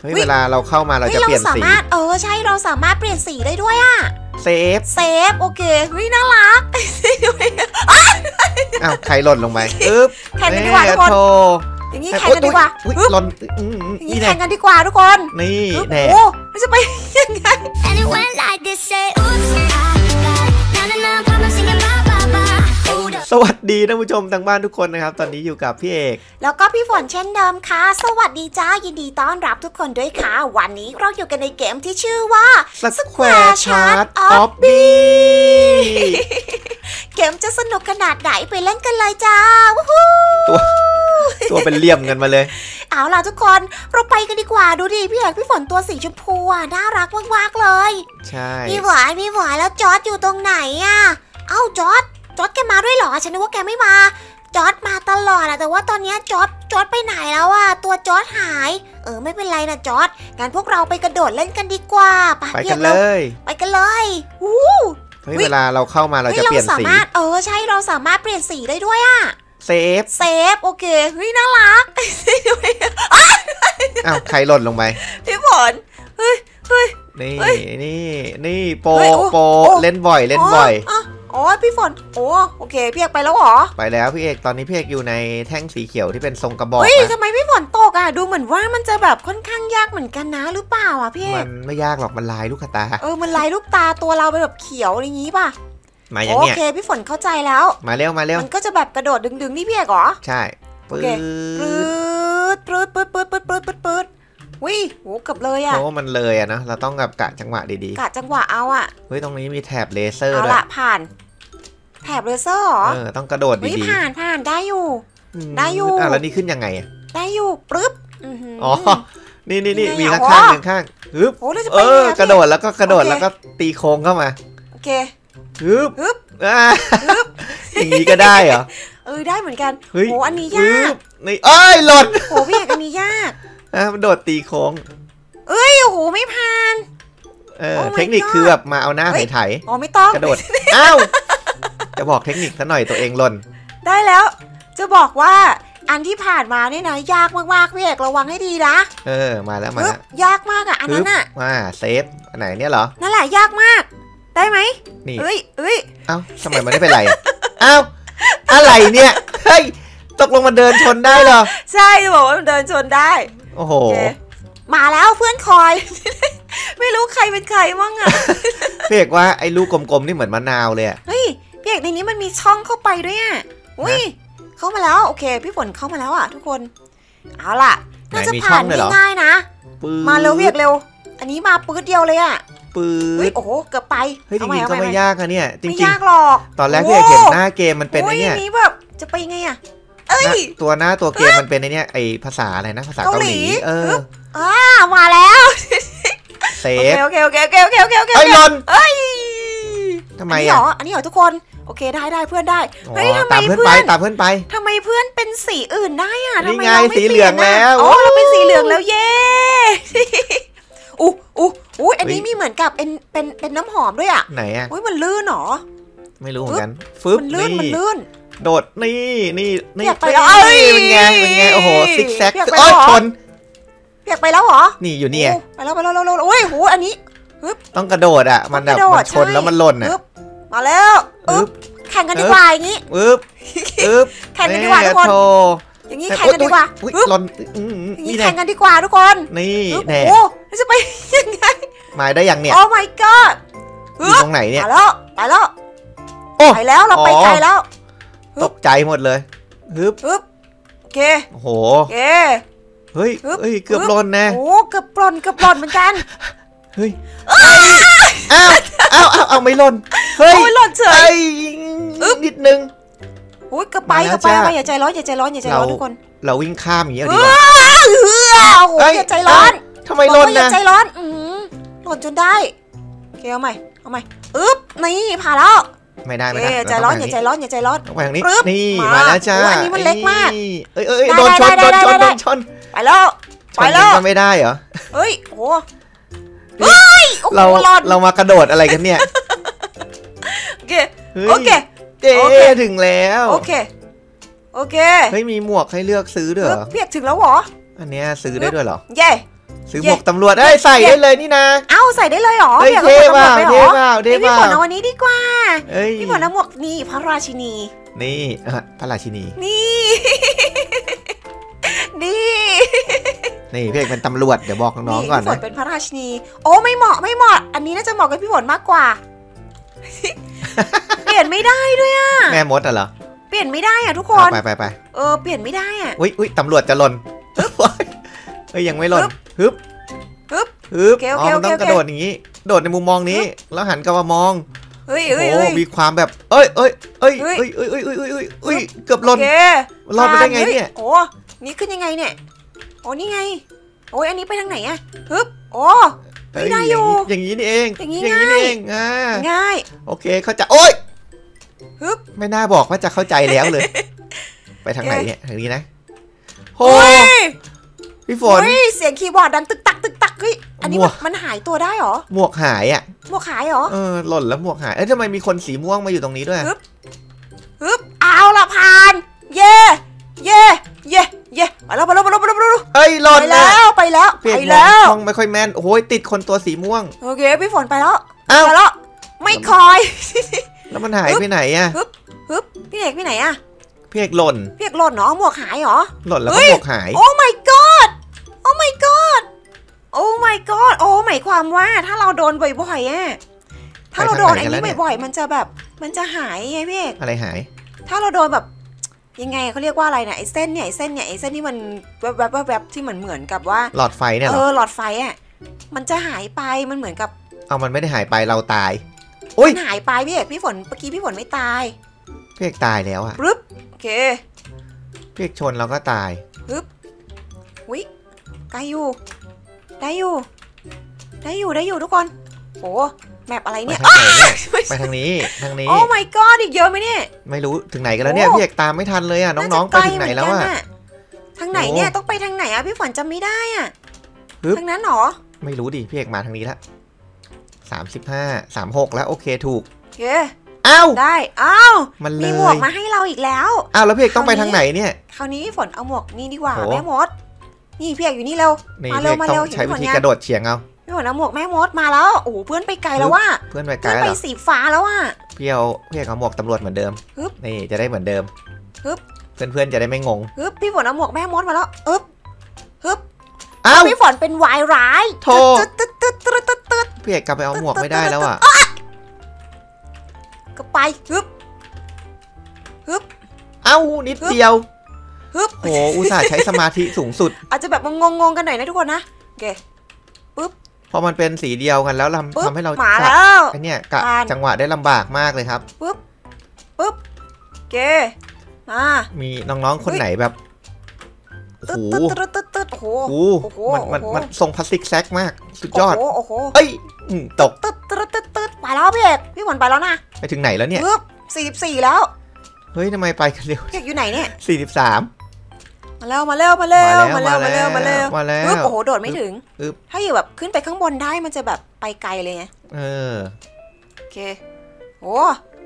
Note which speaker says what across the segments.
Speaker 1: เฮ้ยเวลาเราเข้ามาเรา
Speaker 2: ฮ้ย
Speaker 1: จะเปลี่ยน
Speaker 2: สา
Speaker 1: สี
Speaker 2: มารถเออใช่เราสามารถเปลี่ยนสีได้ด้วยอะ
Speaker 1: เซฟ
Speaker 2: เซฟโอเคเฮ้ยน่ารัก
Speaker 1: อ้าวใครหล่นลงไปอึ๊บ
Speaker 2: แข่งกันดีกว่าทุกคน
Speaker 1: โธ
Speaker 2: อย่างนี้แข่งกันดีกว่า
Speaker 1: อุ๊ย
Speaker 2: ฮึบ
Speaker 1: หล่นอืมอืม
Speaker 2: อย่างนี้
Speaker 1: นี่แน่
Speaker 2: แข่งกันดีกว่าทุกคน
Speaker 1: นี่
Speaker 2: ฮึบ
Speaker 1: แน่
Speaker 2: โอ้มันจะไปยังไง
Speaker 1: สวัสดีท่านผู้ชมทางบ้านทุกคนนะครับ ตอนนี้อยู่กับพี่เอก
Speaker 2: แล้วก็พี่ฝนเช่นเดิมค่ะ สวัสดีจ้า ยินดีต้อนรับทุกคนด้วยค่ะ วันนี้เราอยู่กันในเกมที่ชื่อว่า
Speaker 1: Square Chart
Speaker 2: of
Speaker 1: of B
Speaker 2: เกมจะสนุกขนาดไหนไปเล่นกันเลยจ้าวู้ฮู้
Speaker 1: ตัวตัวเป็นเหลี่ยมกันมาเลย
Speaker 2: เอาล่ะทุกคนเราไปกันดีกว่าดูดิพี่เอกพี่ฝนตัวสีชมพูอะน่ารักมากๆเลย
Speaker 1: ใช่
Speaker 2: พี่หวายพี่หวายแล้วจอร์ดอยู่ตรงไหนอะ เอ้าจอร์ด จอร์ดแกมาด้วยเหรอ ฉันนึกว่าแกไม่มา จอร์ดมาตลอดอะแต่ว่าตอนเนี้ยจอร์ดจอร์ดไปไหนแล้วอะตัวจอร์ดหาย เออไม่เป็นไรนะจอร์ดงั้นพวกเราไปกระโดดเล่นกันดีกว่าไป
Speaker 1: ไป
Speaker 2: พี่
Speaker 1: กัน
Speaker 2: อก
Speaker 1: เล
Speaker 2: ร็ว
Speaker 1: ย
Speaker 2: ไปกันเลยวู้
Speaker 1: เฮ้ย
Speaker 2: เฮ้ย
Speaker 1: เวลาเราเข้ามาเรา
Speaker 2: ฮ้
Speaker 1: จะเปลี่ยน
Speaker 2: สา
Speaker 1: สี
Speaker 2: มารถเออใช่เราสามารถเปลี่ยนสีได้ด้วยอะ save save โอเคเฮ้ยน่ารัก
Speaker 1: อ้าวใครหล่นลงไป
Speaker 2: พี่ฝนเฮ้ยเฮ้ย
Speaker 1: นี่
Speaker 2: เฮ้ย
Speaker 1: นี่นี่โป
Speaker 2: เฮ้ยโอ้
Speaker 1: โป
Speaker 2: โอ้
Speaker 1: เล่นบ่อยเล่นบ่อย
Speaker 2: โอ้พี่ฝนโอ้โอเคพี่เอกไปแล้วเหรอ
Speaker 1: ไปแล้วพี่เอกตอนนี้พี่เอกอยู่ในแท่งสีเขียวที่เป็นทรงกระบอก
Speaker 2: เฮ้ยทำไมพี่ฝนตกอะดูเหมือนว่ามันจะแบบค่อนข้างยากเหมือนกันนะหรือเปล่าอะพี่เอ
Speaker 1: มันไม่ยากหรอกมันลายลูกตา
Speaker 2: เออมันลายลูกตาตัวเราเป็นแบบเขียวอย่างงี้ป่ะ
Speaker 1: มาอย่าง
Speaker 2: โอ
Speaker 1: เนี้ย
Speaker 2: เคพี่ฝนเข้าใจแล้ว
Speaker 1: มาเร็วมาเร็ว
Speaker 2: มันก็จะแบบกระโดดดึงๆนี่พี่เอกเหรอ
Speaker 1: ใช่ปื๊
Speaker 2: โปรื
Speaker 1: ด
Speaker 2: ปรืดปรืดปรืดปรืดปรืดปรืด วิโหเกือบเลยอะ
Speaker 1: โอ้มันเลยอะนะเราต้องกับกะจังหวะดี
Speaker 2: กะจังหวะเอาอะ
Speaker 1: ๆเฮ้ยตรงนี้มีแถบเลเซอร์
Speaker 2: เอา
Speaker 1: ด้วย
Speaker 2: ละผ่าน แถบเลเซอร์เหรอ
Speaker 1: เออต้องกระโดด
Speaker 2: เฮ้ย
Speaker 1: ดี
Speaker 2: ผ่านผ่านได้อยู่
Speaker 1: ๆม
Speaker 2: ได้อยู่
Speaker 1: อะแล้วนี่ขึ้นยังไงอะ
Speaker 2: ได้อยู่ปึ๊บอื้อหือ
Speaker 1: อ๋อนี่นี่นี่
Speaker 2: ยังไง
Speaker 1: มี
Speaker 2: อะ
Speaker 1: ข้างๆ
Speaker 2: วะ
Speaker 1: หนึ่งข้างฮึบ
Speaker 2: โอ้เราจะ
Speaker 1: เอ
Speaker 2: ไปไง
Speaker 1: อ
Speaker 2: อะ
Speaker 1: กระโดด
Speaker 2: พี่
Speaker 1: แล้วก็กระโดด
Speaker 2: โอเค
Speaker 1: แล้วก็ตีโค้งเข้ามา
Speaker 2: โอเค
Speaker 1: ฮึบ
Speaker 2: ฮึบ
Speaker 1: อ่าอย่างนี้ก็ได้เหรอ
Speaker 2: เออได้เหมือนกัน
Speaker 1: เฮ้ย
Speaker 2: โหอันนี้
Speaker 1: ฮึ
Speaker 2: ยาก
Speaker 1: บนี่เอ้ยหล่น
Speaker 2: โหพี่เอกอันนี้ยาก
Speaker 1: อะมันโดดตีโค้ง
Speaker 2: เอ้ยโอ้โหไม่ผ่าน
Speaker 1: เออ
Speaker 2: Oh my
Speaker 1: เทคนิค
Speaker 2: God
Speaker 1: คือแบบมาเอาหน้า
Speaker 2: เฮ้ย
Speaker 1: ไถ
Speaker 2: อ๋อไม่ต้อง
Speaker 1: ๆกระโดด อ้าว จะบอกเทคนิคซะหน่อยตัวเองหล่น
Speaker 2: ได้แล้ว จะบอกว่าอันที่ผ่านมาเนี่ยนะ ยากมากๆพี่เอกระวังให้ดีนะ
Speaker 1: เออ มาแล้วมา
Speaker 2: ปึ๊
Speaker 1: แล้
Speaker 2: บ
Speaker 1: วยา
Speaker 2: กมากอะอันนั้นอะ
Speaker 1: มา เซฟ อันไหนเนี่ยเหรอ
Speaker 2: นั่นแหละยากมาก ได้ไหม
Speaker 1: นี่
Speaker 2: เอ้ยเอ้ย
Speaker 1: เอ้าทำไมมันไม่เป็นไรอะเอ้า อะไรเนี่ย เฮ้ย ตกลงมาเดินชนได้เหรอ
Speaker 2: ใช่จะบอกว่ามันเดินชนได้
Speaker 1: โอ้โห
Speaker 2: โอเคมาแล้วเพื่อนคอย ไม่รู้ใครเป็นใครมั่งอะ
Speaker 1: พี่เอกว่าไอ้ลูกกลมๆนี่เหมือนมะนาวเลยอะ
Speaker 2: เฮ้ยพี่เอกในนี้มันมีช่องเข้าไปด้วยอะอุ้ยเข้ามาแล้วโอเค พี่ฝนเข้ามาแล้วอะทุกคน เอาล่ะ
Speaker 1: ไหน
Speaker 2: น่าจะ
Speaker 1: มี
Speaker 2: ผ่า
Speaker 1: ช่อนงเลยเหรอ
Speaker 2: ง่ายๆนะ
Speaker 1: ปื๊ด
Speaker 2: มาเร็วพี่เอกเร็ว อันนี้มาปื๊ดเดียวเลยอะ
Speaker 1: ปื
Speaker 2: เฮ้ย
Speaker 1: ด
Speaker 2: โอ้โห เกือบไป
Speaker 1: เฮ้ยจ
Speaker 2: อาให
Speaker 1: ริงๆก็
Speaker 2: เอาให
Speaker 1: ไม่ยากอะเนี่ยจ
Speaker 2: ไม่
Speaker 1: ริง
Speaker 2: ยากหรอก
Speaker 1: ๆตอนแรกพี่เอกเห็นหน้าเกมมันเป็นไอ้
Speaker 2: โอ้ย
Speaker 1: เนี่ย
Speaker 2: นี้แบบจะไปไงอะ เอ้ย
Speaker 1: หน้าตัวหน้าตัวเกมมันเป็นไอ้เนี่ยไอ้ภาษาอะไรนะภาษาเกาห
Speaker 2: เกาหลี
Speaker 1: ลีเออ
Speaker 2: อ่ามาแล้ว
Speaker 1: เซ
Speaker 2: โอ
Speaker 1: ฟ
Speaker 2: เคโอเคโอเคโอเคโอเคโอเคโอเค
Speaker 1: เฮ้ยหล่น
Speaker 2: เอ้ย
Speaker 1: ทำไม
Speaker 2: อันนี้เหร
Speaker 1: อะ
Speaker 2: ออันนี้เหรอทุกคนโอเคได้ได้เพื่อนได้
Speaker 1: อ๋อ
Speaker 2: เฮ้ยทำไม
Speaker 1: ตามเพื่อน
Speaker 2: เพื่
Speaker 1: ไป
Speaker 2: อน
Speaker 1: ตามเพื่อนไป
Speaker 2: ทำไมเพื่อนเป็นสีอื่นได้อะ
Speaker 1: นี่
Speaker 2: ทำไม
Speaker 1: ไง
Speaker 2: เราไม่
Speaker 1: สีเหลือง
Speaker 2: ปยน
Speaker 1: แล้ว
Speaker 2: อะอ๋อเราเป็นสีเหลืองแล้วเย้อู้อู้อู้อันนี้
Speaker 1: เฮ้ย
Speaker 2: มีเหมือนกับเป็นเป็นเป็นน้ำหอมด้วยอะ
Speaker 1: ไหนอะ
Speaker 2: อุ้ยมันลื่นเหรอ
Speaker 1: ไม่รู้เหมือนกันฟึบ
Speaker 2: มันลื่นมัน
Speaker 1: นี่
Speaker 2: ลื่น
Speaker 1: โดดนี่นี่นี่
Speaker 2: อยากไปแล้ว
Speaker 1: เอ้
Speaker 2: เอ้ย
Speaker 1: เป็นไงเป็นไงโอ้โหซิกแซก
Speaker 2: อยากไป
Speaker 1: โอ้ย
Speaker 2: แล้วเหรอ
Speaker 1: ชน
Speaker 2: เปียกไปแล้วเหรอ
Speaker 1: นี่อยู่เนี่ย
Speaker 2: โอ้ไปแล้วไปแล้วไปแล้วไปแล้วโอ้ยโหอันนี้
Speaker 1: ต้องกระโดดอะ มันแบบ
Speaker 2: กระโดด
Speaker 1: มันชน
Speaker 2: ใช่
Speaker 1: แล้วมันหล่นอะ
Speaker 2: ปึ๊บมาแล้วอึ๊บแข่งกันดีกว่าอย่างนี้
Speaker 1: ปึ๊บปึ๊บ
Speaker 2: แข่งกันดีกว่าทุกคน
Speaker 1: โธ
Speaker 2: อย่างนี้แข่งกันดีกว่า
Speaker 1: อุ๊ย
Speaker 2: ปึ๊บ
Speaker 1: หล่นอืม
Speaker 2: อย่าง
Speaker 1: นี่
Speaker 2: นี้
Speaker 1: แน่
Speaker 2: แข่งกันดีกว่าทุกคน
Speaker 1: นี่
Speaker 2: ปึ๊บ
Speaker 1: แน่
Speaker 2: โอ้โหแล้วจะไปยังไง
Speaker 1: มาได้ยังเนี่ย
Speaker 2: โอ้ my god
Speaker 1: อยู่ตรงไหนเนี่ย
Speaker 2: ไปแล้วไปแล้ว
Speaker 1: โอ้
Speaker 2: ไปแล้วเราไป
Speaker 1: อ๋อ
Speaker 2: ไกลแล้ว
Speaker 1: ตกใจหมดเลยฮึบ
Speaker 2: ปึ๊บโอเค
Speaker 1: โอ้โห
Speaker 2: โอเค
Speaker 1: เฮ้ย
Speaker 2: ฮึบ
Speaker 1: เฮ้ย เกือบ
Speaker 2: ฮึบ
Speaker 1: หล่นแน่
Speaker 2: โอ้เกือบปลนเกือบปลนเหมือนกัน
Speaker 1: เฮ้ยอ้าวอ้าวอ้าวอ้าวไม่หล่น เฮ้ย
Speaker 2: โอ้ยหล่นเฉ
Speaker 1: เอ้
Speaker 2: ย
Speaker 1: ยนิดนึง
Speaker 2: โอ้ยเกือบไป
Speaker 1: มาแล้
Speaker 2: เกื
Speaker 1: ว
Speaker 2: อบไป
Speaker 1: จ้า
Speaker 2: เอาไปอย่าใจร้อนอย่าใจร้อนอย่าใจร้อน
Speaker 1: เรา
Speaker 2: ทุกคน
Speaker 1: เราวิ่งข้ามอย่างเงี้ย
Speaker 2: เอ
Speaker 1: ดีกว่า
Speaker 2: อเฮือโอ้โห
Speaker 1: เอ้ย
Speaker 2: อย่าใจร้อน
Speaker 1: ทำไมหล่น
Speaker 2: บอกว่าอย่า
Speaker 1: นะ
Speaker 2: ใจร้อนอือหล่นจนได้โอเคเอาใหม่เอาใหม่อึ๊บนี่ผ่านแล้ว
Speaker 1: ไม่ได้ไม่
Speaker 2: เอ๊
Speaker 1: ได้
Speaker 2: ใจร้อนอย่าใจร้อนอย่าใจร้อน
Speaker 1: ต้องไปทางนี้
Speaker 2: ปึ๊บ
Speaker 1: นี่
Speaker 2: มา
Speaker 1: มาแล้วจ้า
Speaker 2: โอ้อันนี้มันเล็กมาก
Speaker 1: เอ้ยเอ้ย
Speaker 2: ได้
Speaker 1: โดนชน
Speaker 2: ได้
Speaker 1: โดน
Speaker 2: ได้
Speaker 1: ชน
Speaker 2: ได้
Speaker 1: โดนชน
Speaker 2: ไปแล้ว
Speaker 1: ช
Speaker 2: ไป
Speaker 1: น
Speaker 2: แล้ว
Speaker 1: กันไม่ได้เหรอ
Speaker 2: เฮ้ยโอ้โห
Speaker 1: เฮ้ย
Speaker 2: โอ้โห
Speaker 1: เรา
Speaker 2: หล่น
Speaker 1: เรามากระโดดอะไรกันเนี่ย
Speaker 2: โอเค
Speaker 1: ฮ้ย
Speaker 2: โอเค
Speaker 1: เจ๊
Speaker 2: โอเค
Speaker 1: ถึงแล้ว
Speaker 2: โอเคโอเค
Speaker 1: เฮ้ยมีหมวกให้เลือกซื้อด้วยเหรอ
Speaker 2: เพียกถึงแล้วเหรอ
Speaker 1: อันเนี้ยซื้อได้ด้วยเหรอ
Speaker 2: เย่
Speaker 1: ซื้อหมวกตำรวจเอ้ยใส่ได้เลยนี่นะ
Speaker 2: เอ้าใส่ได้เลยเหรอ
Speaker 1: เฮ้ย
Speaker 2: พี่
Speaker 1: เท่
Speaker 2: อยาก
Speaker 1: ว่ะ
Speaker 2: ไป
Speaker 1: เท่
Speaker 2: เหรอ
Speaker 1: ว่ะเท่
Speaker 2: เอ้ยพี่
Speaker 1: ว่ะ
Speaker 2: ฝนเอาอันนี้ดีกว่า
Speaker 1: เอ้ย
Speaker 2: พี่ฝนเอาหมวกนี่พระราชินี
Speaker 1: นี่อะพระราชินี
Speaker 2: นี่ นี่
Speaker 1: นี่พี่เอกเป็นตำรวจเดี๋ยวบอกน้องๆก่อน
Speaker 2: พี่ฝ
Speaker 1: นะ
Speaker 2: นเป็นพระราชินี โอ้ไม่เหมาะไม่เหมาะ อันนี้น่าจะเหมาะกับพี่ฝนมากกว่า เปลี่ยนไม่ได้ด้วยอะ
Speaker 1: แม่มดอะเหรอ
Speaker 2: เปลี่ยนไม่ได้อะทุกค
Speaker 1: เอา
Speaker 2: น
Speaker 1: ไปไปไป
Speaker 2: เออเปลี่ยนไม่ได้อะ
Speaker 1: อุ้ยอุ้ยตำรวจจะหล่น เฮ้ยยังไม่หล่นฮึบ
Speaker 2: ฮึบ
Speaker 1: ฮึบ
Speaker 2: โอเคโอ
Speaker 1: อ๋
Speaker 2: เค
Speaker 1: อมันต้อง
Speaker 2: โอเค
Speaker 1: กระโดดอย่างนี้ โดดในมุมมองนี้ แล้วหันกลับมามอง
Speaker 2: เฮ้ย
Speaker 1: โอ้
Speaker 2: เฮ้ย
Speaker 1: โห
Speaker 2: เฮ้ย
Speaker 1: มีความแบบ เอ้ยเอ้ยเอ้ย
Speaker 2: เฮ้
Speaker 1: เอ้
Speaker 2: ย
Speaker 1: ยเอ้ยเอ้ยเอ้ยเอ้ยเอ้ยเอ้ยเกือบหล่น
Speaker 2: โอเค
Speaker 1: รอดไปได้ไงเนี่ย
Speaker 2: โอ้นี่ขึ้นยังไงเนี่ย โอ้นี่ไง โอ้ยอันนี้ไปทางไหนอะฮึบโอ้
Speaker 1: เอ้ย
Speaker 2: ไม่ได้อยู่
Speaker 1: อย่างนี้นี่เอง
Speaker 2: อย่างนี้
Speaker 1: นี้
Speaker 2: ง่าย
Speaker 1: นี่เองอ่า
Speaker 2: ง่าย
Speaker 1: โอเค เข้าใจโอ้ย
Speaker 2: ฮึบ
Speaker 1: ไม่น่าบอกว่าจะเข้าใจแล้วเลย ไปทางไหนเนี่ย ทางนี้นะโอ้
Speaker 2: เฮ้ย
Speaker 1: พี่ฝน
Speaker 2: เฮ้ยเสียงคีย์บอร์ดดังตึกตักตึกตักเฮ้ยอันนี้
Speaker 1: มั่
Speaker 2: มั
Speaker 1: ว
Speaker 2: นมันหายตัวได้เหรอ
Speaker 1: หมวกหายอะ
Speaker 2: หมวกหายเหรอ
Speaker 1: เออหล่นแล้วหมวกหาย เอ้ยทำไมมีคนสีม่วงมาอยู่ตรงนี้ด้วย
Speaker 2: ฮึบฮึบเอาละผ่าน เย่เย่เย่เย่ไปแล้วไปแล้วไปแล้วไปแล้วไปแล้ว
Speaker 1: เอ้ยหล่น
Speaker 2: ไป
Speaker 1: นะ
Speaker 2: แล้วไปแล้ว
Speaker 1: เปีย
Speaker 2: ไป
Speaker 1: กมอง
Speaker 2: แล้ว
Speaker 1: ช่องไม่ค่อยแม่นโอ้ยติดคนตัวสีม่วง
Speaker 2: โอเคพี่ฝนไปแล้ว
Speaker 1: อ้าว
Speaker 2: ไปแล้วไม่คอย
Speaker 1: แล้วมันหายไปไหนอะ
Speaker 2: ฮึบพี่เอกพี่ไหนอะ
Speaker 1: พี่เอกหล่น
Speaker 2: พี่เอกหล่นเหรอหมวกหายเหรอ
Speaker 1: หล่นแล้ว
Speaker 2: เฮ้
Speaker 1: ก็
Speaker 2: ย
Speaker 1: หมวกหาย
Speaker 2: โอ้ my god โอ้ my god โอ้ my god โอ้หมายความว่าถ้าเราโดนบ่อยๆอะถ้าเราโดนไอ้นี้บ่อยๆ มันจะแบบมันจะหายไงพี่เอก
Speaker 1: อะไรหาย
Speaker 2: ถ้าเราโดนแบบยังไงเขาเรียกว่าอะไรเนี่ยไอ้เส้นเนี่ยไอ้เส้นเนี่ยไอ้เส้นที่มันแวบแวบแวบแวบที่เหมือนเหมือนกับว่า
Speaker 1: หลอดไฟเนี่ยเห
Speaker 2: เอ
Speaker 1: รอ
Speaker 2: อหลอดไฟอะมันจะหายไปมันเหมือนกับ
Speaker 1: เอามันไม่ได้หายไปเราตายอุ้ย
Speaker 2: มันหายไปพี่เอกพี่ฝนเมื่อกี้พี่ฝนไม่ตาย
Speaker 1: พี่เอกตายแล้วอะ
Speaker 2: ปึ๊บโอเค
Speaker 1: พี่เอกชนเราก็ตาย
Speaker 2: วิ ไกลอยู่ ได้อยู่ ได้อยู่ได้อยู่ทุกคนโหแมปอะไร
Speaker 1: ไป
Speaker 2: เนี่ย
Speaker 1: ทางไหนเนี่ย
Speaker 2: ไม่
Speaker 1: ไปทางนี้ทางนี้
Speaker 2: โอ้ my god อีกเยอะไหมเนี่ย
Speaker 1: ไม่รู้ถึงไหนกันแล้วเนี่ย
Speaker 2: โอ้
Speaker 1: พี่เอกตามไม่ทันเลยอะน้องๆไปา
Speaker 2: จะ
Speaker 1: ถึงไหนแล้ว
Speaker 2: ก
Speaker 1: อะ
Speaker 2: เมืกัทางไหนเนี่ย
Speaker 1: โอ้
Speaker 2: ต้องไปทางไหนอะพี่ฝนจำไม่ได้อะ
Speaker 1: ปึ๊บ
Speaker 2: ทางนั้นเหรอ
Speaker 1: ไม่รู้ดิพี่เอกมาทางนี้ละสามสิบห้าสามหกแล้วโอเคถูก
Speaker 2: โอเค
Speaker 1: อ้าว
Speaker 2: ได้อ้าว
Speaker 1: มันเล
Speaker 2: มี
Speaker 1: ย
Speaker 2: หมวกมาให้เราอีกแล้ว
Speaker 1: อ้าวแล้วพี่เอกต้องไป
Speaker 2: คราวนี้
Speaker 1: ทางไหนเนี่ย
Speaker 2: คราวนี้พี่ฝนเอาหมวกนี่ดีกว่า
Speaker 1: โห
Speaker 2: แม่มด นี่พี่เอกอยู่นี่เร็ว
Speaker 1: นี่
Speaker 2: มาเร็
Speaker 1: พี่
Speaker 2: ว
Speaker 1: เอก
Speaker 2: มา
Speaker 1: ต้
Speaker 2: เร็
Speaker 1: อ
Speaker 2: ว
Speaker 1: งใช้
Speaker 2: เห็น
Speaker 1: วิธี
Speaker 2: ผลงาน
Speaker 1: กระโดดเฉียงเอา
Speaker 2: พี่ฝนเอาหมวกแม่มดมาแล้วโอ้โหเพื่อนไปไกลแล้วว่า
Speaker 1: เพื่อนไปไกล
Speaker 2: เพื่อน
Speaker 1: เห
Speaker 2: ไป
Speaker 1: รอ
Speaker 2: สีฟ้าแล้วอะ
Speaker 1: พี่เอาพี่เอกเอาหมวกตำรวจเหมือนเดิม
Speaker 2: ฮึบ
Speaker 1: นี่จะได้เหมือนเดิม
Speaker 2: ฮึบ
Speaker 1: เพื่อนๆจะได้ไม่งง
Speaker 2: ฮึบพี่ฝนเอาหมวกแม่มดมาแล้วอึ๊บฮึบ
Speaker 1: อ้าว
Speaker 2: พี่ฝนเป็นวายร้าย
Speaker 1: โธ่
Speaker 2: ตึ๊ดตึ๊ดตึ๊ดตึ๊ดตึ๊ดตึ๊ด
Speaker 1: พี่เอกกลับไปเอาหมวกไม่ได้แล้วอะ
Speaker 2: ก็ไปฮึบ
Speaker 1: เอ้านิดเดียว
Speaker 2: ฮึบ
Speaker 1: โหอุตส่าห์ใช้สมาธิสูงสุด
Speaker 2: อาจจะแบบงงๆกันหน่อยนะทุกคนนะโอเค
Speaker 1: พอมันเป็นสีเดียวกันแล้ว
Speaker 2: ปึ๊บ
Speaker 1: ทำทำให้เรา
Speaker 2: มา
Speaker 1: จับ
Speaker 2: แล้ว
Speaker 1: ไอเนี่ยกะ
Speaker 2: ผ่าน
Speaker 1: จังหวะได้ลำบากมากเลยครับ
Speaker 2: ปึ๊บโอเคมา
Speaker 1: มีน้องๆคน
Speaker 2: เฮ้ย
Speaker 1: ไหนแบบโอ้
Speaker 2: ตึ๊
Speaker 1: โห
Speaker 2: ดตึ๊ดตึ๊ดตึ๊ดตึ๊ดโอ้โห
Speaker 1: โอ้โห
Speaker 2: โอ้โห
Speaker 1: มันมัน
Speaker 2: โอ้โห
Speaker 1: มันทรงพลาสติกแซกมากสุดยอด
Speaker 2: โอ้โหโอ้โห
Speaker 1: เอ้ยอืมตก
Speaker 2: ตึ๊ดตึ๊ดตึ๊ดตึ๊ดไปแล้วพี่เอกพี่ฝนไปแล้วนะ
Speaker 1: ไปถึงไหนแล้วเนี่ย
Speaker 2: ปึ๊บสี่สิบสี่แล้ว
Speaker 1: เฮ้ยทำไมไปกันเร็ว
Speaker 2: พี่เอกอยู่ไหนเนี่ย
Speaker 1: สี่สิบสาม
Speaker 2: มาแล้วมาแล้วมาแล้วมา
Speaker 1: มา
Speaker 2: แล้ว
Speaker 1: แล้
Speaker 2: มาวแล้วมาแล้ว
Speaker 1: มาแล้ว
Speaker 2: ปึ๊บโอ้โหโดดไม่ถึง
Speaker 1: อึ๊บ
Speaker 2: ถ้าอยู่แบบขึ้นไปข้างบนได้มันจะแบบไปไกลเลยไง
Speaker 1: เออ
Speaker 2: โอเคโอ้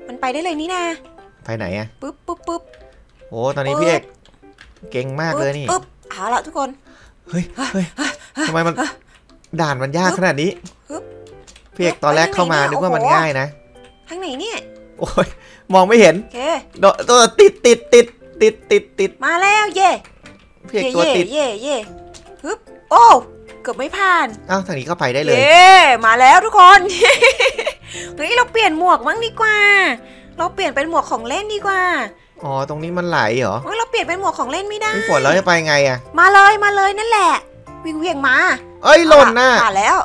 Speaker 2: มันไปได้เลยนี่นะ
Speaker 1: ไปไหนอะ
Speaker 2: ปึ๊บปึ๊บปึ๊บ
Speaker 1: โอ้ตอนนี้พี่เอกเก่งมากเลยนี่
Speaker 2: ปึ๊บเอาละทุกคน
Speaker 1: เฮ้ยเฮ้ยทำไมมันด่านมันยากขนาดนี้
Speaker 2: ฮึบ
Speaker 1: พี่เอกตอนแรกเข้ามานึกว่ามันง่ายนะ
Speaker 2: ทางไหนเนี่ย
Speaker 1: โอ้ยมองไม่เห็น
Speaker 2: โอเค
Speaker 1: โดตัวติดติดติดติดติดติด
Speaker 2: มาแล้วเย่
Speaker 1: พี่เอก
Speaker 2: เย่
Speaker 1: ตัว
Speaker 2: เย่
Speaker 1: ติด
Speaker 2: เย่เย่ฮึบโอ้เกือบไม่ผ่าน
Speaker 1: อ้าวทางนี้ก็ไปได้เลย
Speaker 2: เย่มาแล้วทุกคนเฮ้ยเราเปลี่ยนหมวกมั้งดีกว่า เราเปลี่ยนเป็นหมวกของเล่นดีกว่า
Speaker 1: อ๋อตรงนี้มันไหลเหรอ
Speaker 2: เฮ้ยเราเปลี่ยนเป็นหมวกของเล่นไม่ได้
Speaker 1: พี่ฝนแล้วจะไปไงอะ
Speaker 2: มาเลยมาเลยนั่นแหละ วิ่งเวียงมา
Speaker 1: เอ้ยหล่นน่ะ
Speaker 2: ผ่านแล้ว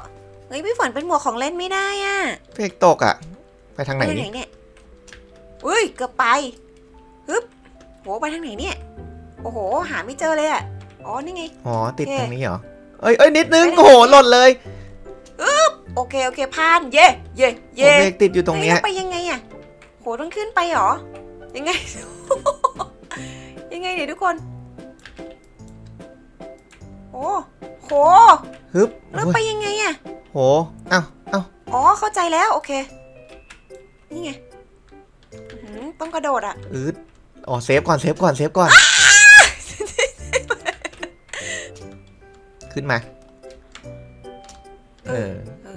Speaker 2: เฮ้ยพี่ฝนเป็นหมวกของเล่นไม่ได้อะ
Speaker 1: พี่เอกตกอะไปทางไหน
Speaker 2: ไปทางไหน
Speaker 1: นี่
Speaker 2: เนี่ยอุ้ยเกือบไปฮึบโหไปทางไหนเนี่ย โอ้โห หาไม่เจอเลยอะอ๋อ นี่ไง
Speaker 1: อ๋อ ติด
Speaker 2: โอเค
Speaker 1: ตรงนี้เหรอ เอ้ยเอ้ยนิดนึง
Speaker 2: ไปไหน
Speaker 1: โอ้โห หล่นเลย
Speaker 2: โอเค โอเคผ่าน เย่เย่
Speaker 1: ผม
Speaker 2: เย่
Speaker 1: เบรกติดอยู่ตรงเนี้ย
Speaker 2: ฮ้ยแล้ไปยังไงอะโห ต้องขึ้นไปเหรอ ยังไง ยังไงเนี่ยทุกคน โอ้โห
Speaker 1: ฮึบ
Speaker 2: แล้ว
Speaker 1: โอ้ย
Speaker 2: ไปยังไงอะ
Speaker 1: โห เอ้าเอ้า
Speaker 2: อ๋อ เข้าใจแล้ว โอเค นี่ไงอื้อหือต้องกระโดดอะ
Speaker 1: อืดอ๋อ save ก่อน save ก่อน save ก่อน ขึ้นมา เออ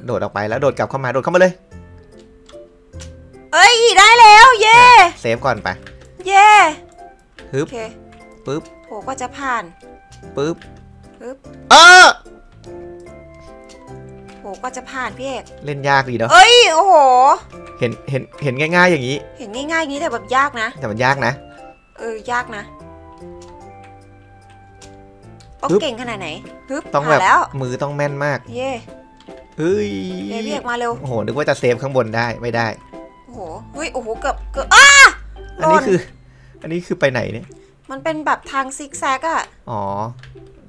Speaker 1: โดดออกไปแล้วโดดกลับเข้ามา โดดเข้ามาเลย
Speaker 2: เอ้ย ได้แล้ว เย่
Speaker 1: save ก่อนไป
Speaker 2: เย่
Speaker 1: ฮึบ
Speaker 2: โอเค
Speaker 1: ปึ๊บ
Speaker 2: โหก็จะผ่าน
Speaker 1: ปึ๊บ
Speaker 2: ปึ๊บ
Speaker 1: เออ
Speaker 2: โหก็จะผ่านพี่เอก
Speaker 1: เล่นยากดีเนาะ
Speaker 2: เอ้ย โอ้โห
Speaker 1: เห็น เห็น เห็นง่าย ๆ อย่างนี้
Speaker 2: เห็นง่ายๆอย่างนี้แต่แบบยากนะ
Speaker 1: แต่มันยากนะ
Speaker 2: เออ ยากนะ ต้อง
Speaker 1: ฮึบ
Speaker 2: เก่งขนาดไหนฮึบ
Speaker 1: ต้อง
Speaker 2: ผ่า
Speaker 1: แบ
Speaker 2: น
Speaker 1: บ
Speaker 2: แล้ว
Speaker 1: มือต้องแม่นมาก
Speaker 2: เย่
Speaker 1: เฮ้ย
Speaker 2: เย่พี่เอกมาเร็ว
Speaker 1: โอ้โหนึกว่าจะเซฟข้างบนได้ไม่ได้
Speaker 2: โอ้โหเฮ้ยโอ้โหเกือบเกือบอ้า
Speaker 1: อันนี้
Speaker 2: หล่น
Speaker 1: คือ อันนี้คือไปไหนเนี่ย
Speaker 2: มันเป็นแบบทางซิกแซกอะ
Speaker 1: อ๋อ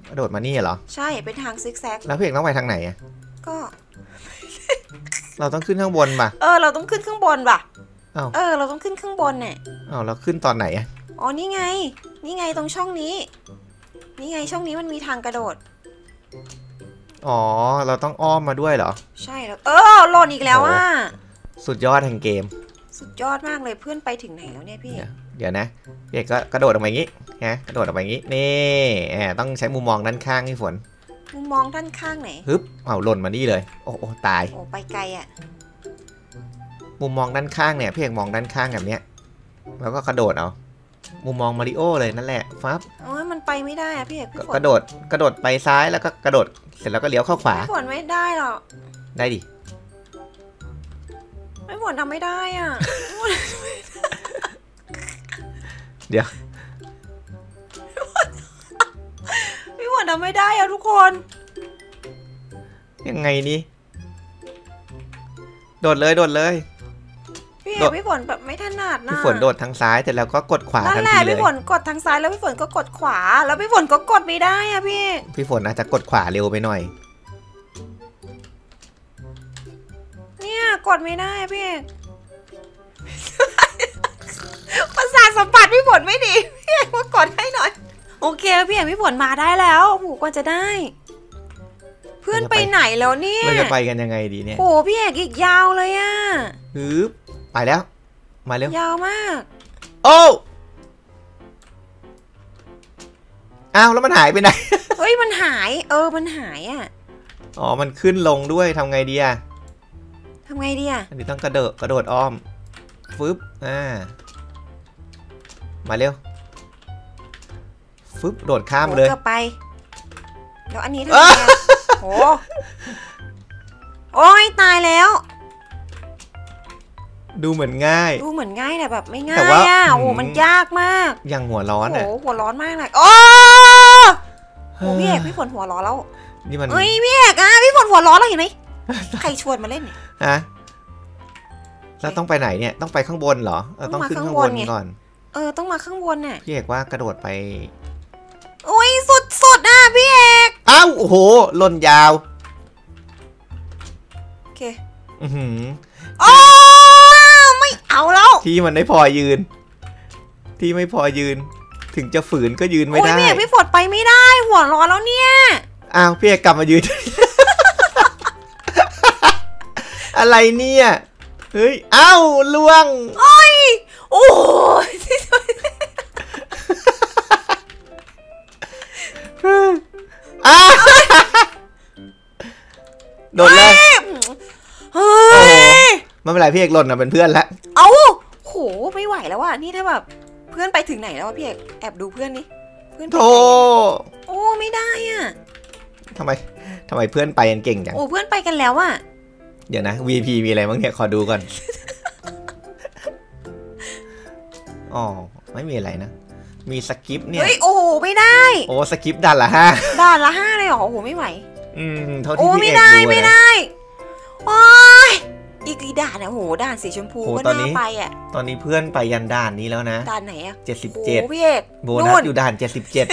Speaker 1: กระโดดมานี่เหรอ
Speaker 2: ใช่ เป็นทางซิกแซก
Speaker 1: แล้วพี่เอกต้องไปทางไหนอะ
Speaker 2: ก็
Speaker 1: เราต้องขึ้นข้างบนป่ะ
Speaker 2: เออ เราต้องขึ้นข้างบนป่ะ
Speaker 1: อ้าว
Speaker 2: เออ เราต้องขึ้นข้างบนเนี่ย
Speaker 1: อ้าวเราขึ้นตอนไหนอะ
Speaker 2: อ๋อ นี่ไง นี่ไงตรงช่องนี้ นี่ไงช่องนี้มันมีทางกระโดด
Speaker 1: อ๋อ เราต้องอ้อมมาด้วยเหรอ
Speaker 2: ใช่แล้ว เออหล่นอีกแล้วอะ
Speaker 1: สุดยอดแห่งเกม
Speaker 2: สุดยอดมากเลยเพื่อนไปถึงไหนแล้วเนี่ยพี่
Speaker 1: เดี๋ยวเดี๋ยวนะพี่เอกก็กระโดดออกมาอย่างนี้ฮะกระโดดออกมาอย่างนี้ นี่แหมต้องใช้มุมมองด้านข้างนี่ฝน
Speaker 2: มุมมองด้านข้างไหน
Speaker 1: ฮึบ เอาหล่นมานี่เลย โอ้โอ้ตาย
Speaker 2: โอ้ไปไกลอะ
Speaker 1: มุมมองด้านข้างเนี่ยพี่เอกมองด้านข้างแบบเนี้ย แล้วก็กระโดดเอา มุมมองมาริโอเลยนั่นแหละฟับ
Speaker 2: โอ้ยมันไปไม่ได้อะพี่เอกพี่
Speaker 1: ก็
Speaker 2: ฝน
Speaker 1: กระโดดกระโดดไปซ้ายแล้วก็กระโดดเสร็จแล้วก็เลี้ยวเข้าขวา
Speaker 2: พี่ฝนไม่ได้หรอก
Speaker 1: ได้ดิ
Speaker 2: พี่ฝนทำไม่ได้อะ
Speaker 1: เดี๋ยว
Speaker 2: พี่ฝนทำไม่ได้อะทุกคน
Speaker 1: ยังไงนี่โดดเลยโดดเลย
Speaker 2: พี่เอ
Speaker 1: โด
Speaker 2: ก
Speaker 1: ด
Speaker 2: พี่ฝนแบบไม่ถนัดนะ
Speaker 1: พี่ฝนโดดทางซ้ายแต่แล้วก็กดขวา
Speaker 2: นั่
Speaker 1: ทั
Speaker 2: น
Speaker 1: น
Speaker 2: แหละ
Speaker 1: ทีเล
Speaker 2: พี่
Speaker 1: ย
Speaker 2: ฝนกดทางซ้ายแล้วพี่ฝนก็กดขวา แล้วพี่ฝนก็กดไม่ได้อะพี่
Speaker 1: พี่ฝนอาจจะกดขวาเร็วไปหน่อย
Speaker 2: เนี่ยกดไม่ได้อะพี่เอกประสาทสัมผัสพี่ฝนไม่ดีพี่เอกมากดให้หน่อย โอเคพี่เอกพี่ฝนมาได้แล้วโอ้โหกว่าจะได้เพื่อนไปไหนแล้วเนี่ย
Speaker 1: เราจะไปกันยังไงดีเนี่ย
Speaker 2: โอ้โหพี่เอกอีกยาวเลยอะ
Speaker 1: ฮึบ ไปแล้ว มาเร็ว
Speaker 2: ยาวมาก
Speaker 1: โอ้อ้าว แล้วมันหายไปไหน
Speaker 2: เฮ้ย มันหาย เออ มันหายอะ
Speaker 1: อ๋อ มันขึ้นลงด้วยทำไงดีอะ
Speaker 2: ทำไงดีอะ
Speaker 1: อันนี้ต้องกระโดด กระโดดอ้อม ฟึบ อ่า มาเร็ว ฟึบ โดดข้ามเลย
Speaker 2: โอ้กลับไป แล้วอันนี้ทำ
Speaker 1: เอ้
Speaker 2: ไง
Speaker 1: ย
Speaker 2: อะโอ้โอ้ยตายแล้ว
Speaker 1: ดูเหมือนง่าย
Speaker 2: ดูเหมือนง่ายแต่แบบไม่ง่า
Speaker 1: แต่
Speaker 2: ย
Speaker 1: ว่า
Speaker 2: อะ
Speaker 1: อืม
Speaker 2: โอ้มันยากมาก
Speaker 1: ยังหัวร้อน
Speaker 2: โอ้
Speaker 1: อะ
Speaker 2: โหหัวร้อนมากเลยโอ้โหพี่เอกพี่ฝนหัวร้อนแล้ว
Speaker 1: นี่มัน
Speaker 2: เอ้ยพี่เอกอะพี่ฝนหัวร้อนแล้วเห็นไหมใครชวนมาเล่นเนี่ย
Speaker 1: ฮะแล้วต้องไปไหนเนี่ยต้องไปข้างบนเหรอเราต้องขึ้น
Speaker 2: ต้องมา
Speaker 1: ข้าง
Speaker 2: ข้าง
Speaker 1: บบน
Speaker 2: นไง
Speaker 1: ก่อน
Speaker 2: เออต้องมาข้างบนน่ะ
Speaker 1: พี่เอกว่ากระโดดไป
Speaker 2: โอ้ยสุดสุดๆอะพี่เอก
Speaker 1: อ้าวโอ้โหหล่นยาว
Speaker 2: โอเค
Speaker 1: อือหือ
Speaker 2: โอ้ ไม่เอาแล้ว
Speaker 1: ที่มันไม่พอยืน ที่ไม่พอยืน ถึงจะฝืนก็ยืนไม่
Speaker 2: โอ้ย
Speaker 1: ได้
Speaker 2: พี่เอกพี่ฝนไปไม่ได้หัวร้อนแล้วเนี่ย
Speaker 1: อ้าวพี่เอกกลับมายืน อะไรเนี่ยเฮ้ยอ้าวล่วง
Speaker 2: โอ้ยโอ้ย
Speaker 1: อ้าวโดนเลย
Speaker 2: เฮ้
Speaker 1: โอ้โห
Speaker 2: ย
Speaker 1: ไม่เป็นไรพี่เอกหล่นนะเป็นเพื่อนละ
Speaker 2: เอาโหไม่ไหวแล้วว่ะนี่ถ้าแบบเพื่อนไปถึงไหนแล้ววะพี่เอกแอบดูเพื่อนนี่เพื่อนไป
Speaker 1: โธ
Speaker 2: ไหนโอ้ไม่ได้อะ
Speaker 1: ทำไมทำไมเพื่อนไปกันเก่งจัง
Speaker 2: โอ้เพื่อนไปกันแล้วอะ
Speaker 1: เดี๋ยวนะ VIP มีอะไรบ้างเนี่ยขอดูก่อนอ๋อไม่มีอะไรนะ มี skip เนี่ย
Speaker 2: เฮ้ยโอ้โหไม่ได้
Speaker 1: โอ้ skip ด่านละห้า
Speaker 2: ด่านละห้าเลยเหรอโอ้โหไม่ไหว
Speaker 1: อืมเท่า
Speaker 2: โอ้
Speaker 1: ที่พี่
Speaker 2: ไม่
Speaker 1: เอก
Speaker 2: ได้
Speaker 1: ดู
Speaker 2: ไม่
Speaker 1: นะ
Speaker 2: ได้โอ้ย อีกอีด่านอะโอ้โหด่านสีชมพู
Speaker 1: โอ้
Speaker 2: ก็
Speaker 1: ตอนนี้
Speaker 2: น่าไปอะ
Speaker 1: ตอนนี้เพื่อนไปยันด่านนี้แล้วนะ
Speaker 2: ด่านไหนอะ
Speaker 1: เจ็ดสิบ
Speaker 2: โอ้โห
Speaker 1: เจ็ด
Speaker 2: พี่เอก
Speaker 1: โบนัส
Speaker 2: นู่น
Speaker 1: อยู่ด่านเจ็ดสิบเจ็ด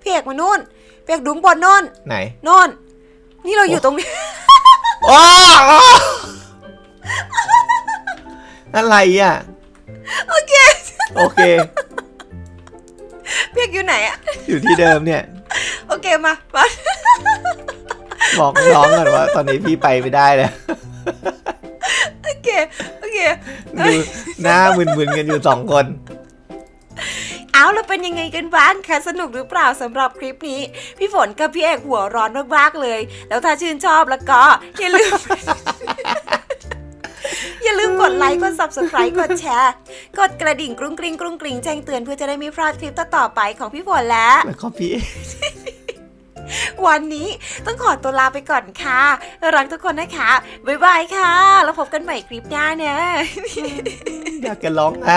Speaker 2: พี่เอกมานู่นพี่เอกดุมบนนู่น
Speaker 1: ไหน
Speaker 2: นู่นนี่เราอยู่ตรงนี้
Speaker 1: โอ้อะไรอะ
Speaker 2: โอเค
Speaker 1: โอเค
Speaker 2: พี่เอกอยู่ไหนอะ
Speaker 1: อยู่ที่เดิมเนี่ย
Speaker 2: โอเคมามา
Speaker 1: บอกน้องก่อนว่า ตอนนี้พี่ไปไม่ได้แล้ว ดูหน้ามึนๆกันอยู่สองคน
Speaker 2: เอาแล้วเป็นยังไงกันบ้างคะสนุกหรือเปล่าสำหรับคลิปนี้ พี่ฝนกับพี่เอกหัวร้อนมากๆเลย แล้วถ้าชื่นชอบแล้วก็อย่าลืมอย่าลืมกดไลค์ กด subscribe กดแชร์ กดกระดิ่งกรุ้งกริ้งกรุ้งกริ้งแจ้งเตือนเพื่อจะได้ไม่พลาดคลิปต่อๆไปของพี่ฝนและ
Speaker 1: แล้วก็พี่
Speaker 2: วันนี้ ต้องขอตัวลาไปก่อนค่ะรักทุกคนนะคะ บ๊ายบายค่ะ แล้วพบกันใหม่คลิปหน้าเนี่ย
Speaker 1: อยากจะร้องไห้